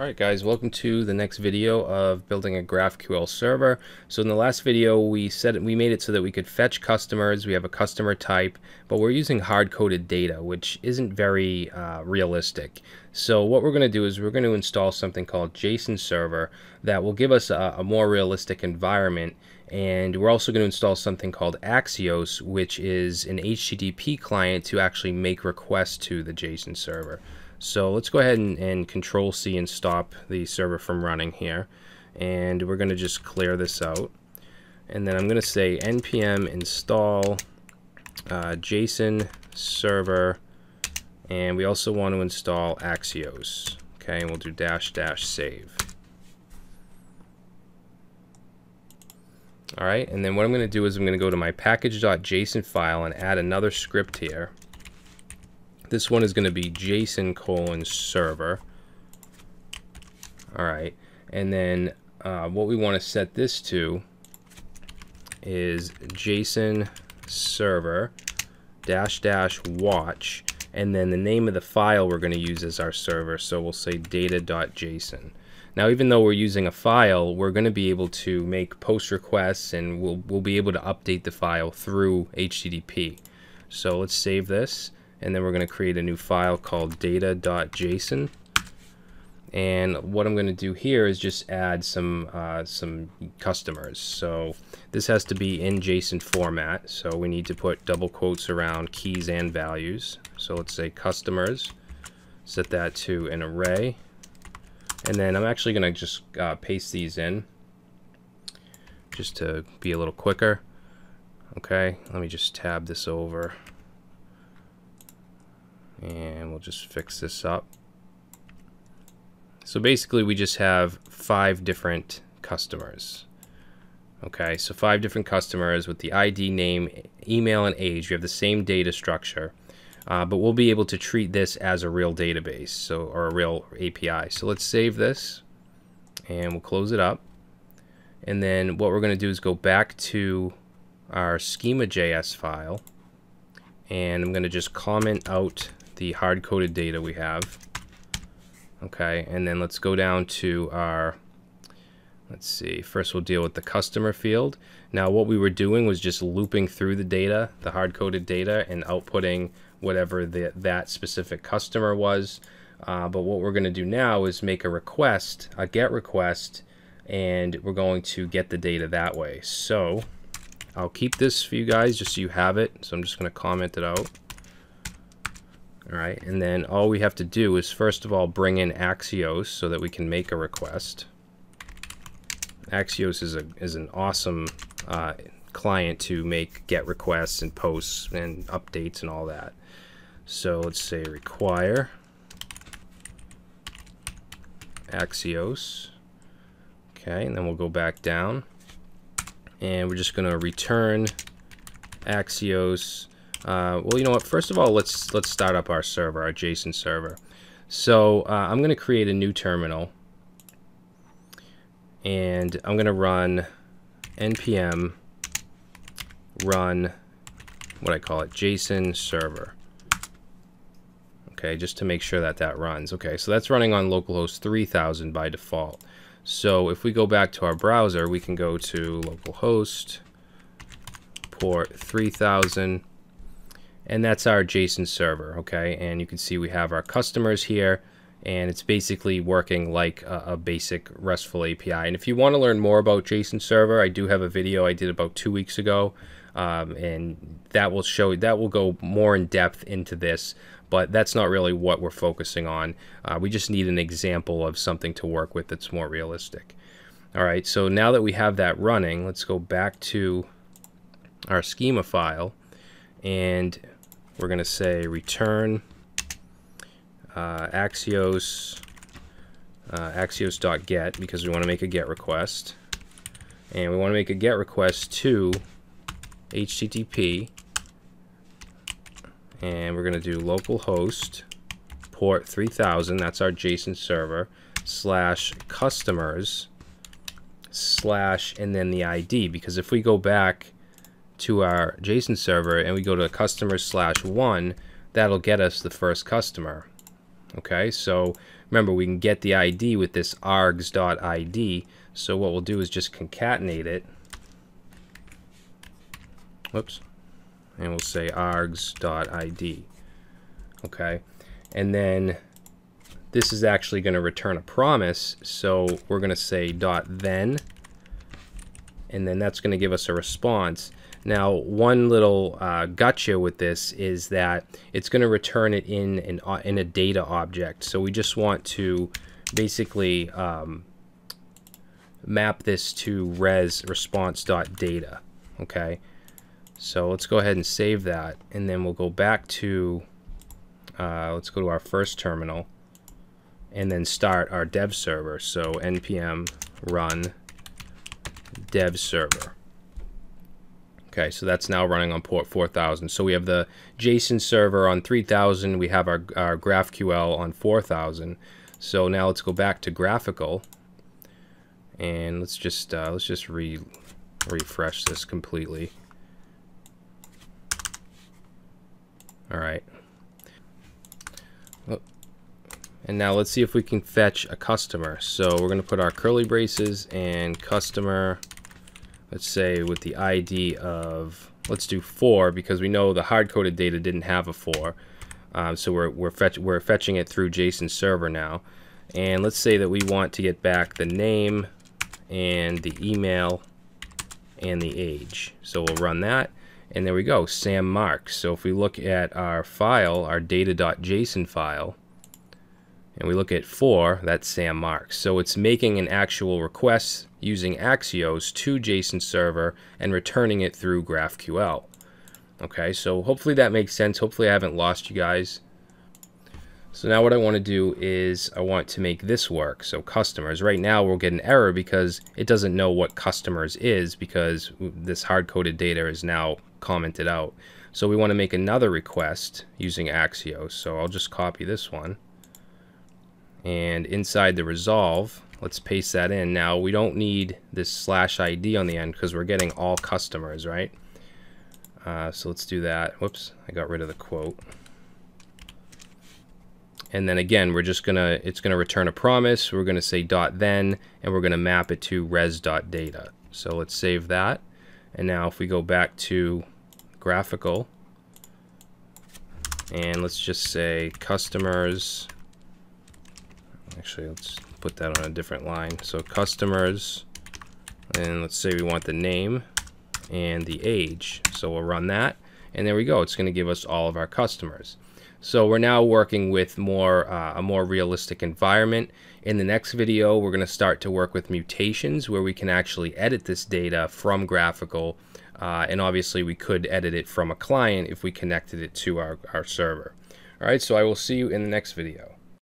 Alright guys, welcome to the next video of building a GraphQL server. So in the last video we said we made it so that we could fetch customers, we have a customer type, but we're using hard-coded data, which isn't very uh, realistic. So what we're going to do is we're going to install something called JSON server that will give us a, a more realistic environment and we're also going to install something called Axios, which is an HTTP client to actually make requests to the JSON server. So let's go ahead and, and control C and stop the server from running here. And we're going to just clear this out. And then I'm going to say npm install uh, JSON server. And we also want to install Axios. Okay, and we'll do dash dash save. Alright, and then what I'm going to do is I'm going to go to my package.json file and add another script here. This one is going to be JSON colon server. All right. And then uh, what we want to set this to is JSON server dash dash watch and then the name of the file we're going to use as our server so we'll say data.json now even though we're using a file we're going to be able to make post requests and we'll, we'll be able to update the file through HTTP so let's save this and then we're going to create a new file called data.json and what I'm going to do here is just add some uh, some customers. So this has to be in JSON format. So we need to put double quotes around keys and values. So let's say customers set that to an array. And then I'm actually going to just uh, paste these in just to be a little quicker. Okay let me just tab this over and we'll just fix this up. So basically we just have five different customers. Okay, so five different customers with the ID, name, email, and age. We have the same data structure, uh, but we'll be able to treat this as a real database, so or a real API. So let's save this, and we'll close it up. And then what we're going to do is go back to our schema.js file, and I'm going to just comment out the hard-coded data we have. Okay, and then let's go down to our, let's see, first we'll deal with the customer field. Now what we were doing was just looping through the data, the hard-coded data, and outputting whatever the, that specific customer was. Uh, but what we're going to do now is make a request, a GET request, and we're going to get the data that way. So I'll keep this for you guys just so you have it. So I'm just going to comment it out. All right, and then all we have to do is first of all bring in Axios so that we can make a request. Axios is a is an awesome uh, client to make get requests and posts and updates and all that. So let's say require Axios. Okay, and then we'll go back down and we're just going to return Axios uh, well, you know what? First of all, let's let's start up our server, our JSON server. So uh, I'm going to create a new terminal, and I'm going to run npm run what I call it JSON server. Okay, just to make sure that that runs. Okay, so that's running on localhost 3000 by default. So if we go back to our browser, we can go to localhost port 3000 and that's our JSON server, okay? And you can see we have our customers here, and it's basically working like a, a, basic RESTful API. And if you want to learn more about JSON Server, I do have a video I did about two weeks ago, um, and that will show that will go more in depth into this. But that's not really what we're focusing on. Uh, we just need an example of something to work with that's more realistic. All right, so now that we have that running, let's go back to our schema file, and we're going to say return uh, Axios uh, Axios.get because we want to make a GET request. And we want to make a GET request to HTTP. And we're going to do localhost port 3000, that's our JSON server, slash customers, slash, and then the ID. Because if we go back to our JSON server and we go to customer slash one, that'll get us the first customer. Okay, so remember we can get the ID with this args.id. So what we'll do is just concatenate it. Whoops. And we'll say args.id. Okay, and then this is actually going to return a promise. So we're going to say dot then, and then that's going to give us a response. Now, one little uh, gotcha with this is that it's going to return it in an, uh, in a data object. So we just want to basically um, map this to res response.data. Okay, so let's go ahead and save that, and then we'll go back to uh, let's go to our first terminal and then start our dev server. So npm run dev server. Okay, so that's now running on port 4000. So we have the JSON server on 3000. We have our, our GraphQL on 4000. So now let's go back to GraphiQL, and let's just uh, let's just re refresh this completely. All right. And now let's see if we can fetch a customer. So we're going to put our curly braces and customer, let's say with the ID of, let's do 4 because we know the hard-coded data didn't have a 4. Um, so we're, we're, fetch, we're fetching it through JSON server now. And let's say that we want to get back the name and the email and the age. So we'll run that. And there we go, Sam Marks. So if we look at our file, our data.json file, and we look at 4, that's Sam Marks. So it's making an actual request using Axios to JSON server and returning it through GraphQL. Okay, so hopefully that makes sense. Hopefully I haven't lost you guys. So now what I want to do is I want to make this work. So customers, right now we'll get an error because it doesn't know what customers is because this hard-coded data is now commented out. So we want to make another request using Axios. So I'll just copy this one and inside the resolve let's paste that in. Now we don't need this slash ID on the end because we're getting all customers right? Uh, so let's do that. Whoops I got rid of the quote. And then again we're just gonna it's gonna return a promise. We're gonna say dot then and we're gonna map it to res dot data. So let's save that. And now if we go back to GraphiQL and let's just say customers actually let's put that on a different line. So customers and let's say we want the name and the age. So we'll run that and there we go. It's going to give us all of our customers. So we're now working with more uh, a more realistic environment. In the next video we're going to start to work with mutations where we can actually edit this data from GraphiQL uh, and obviously we could edit it from a client if we connected it to our, our server. Alright so I will see you in the next video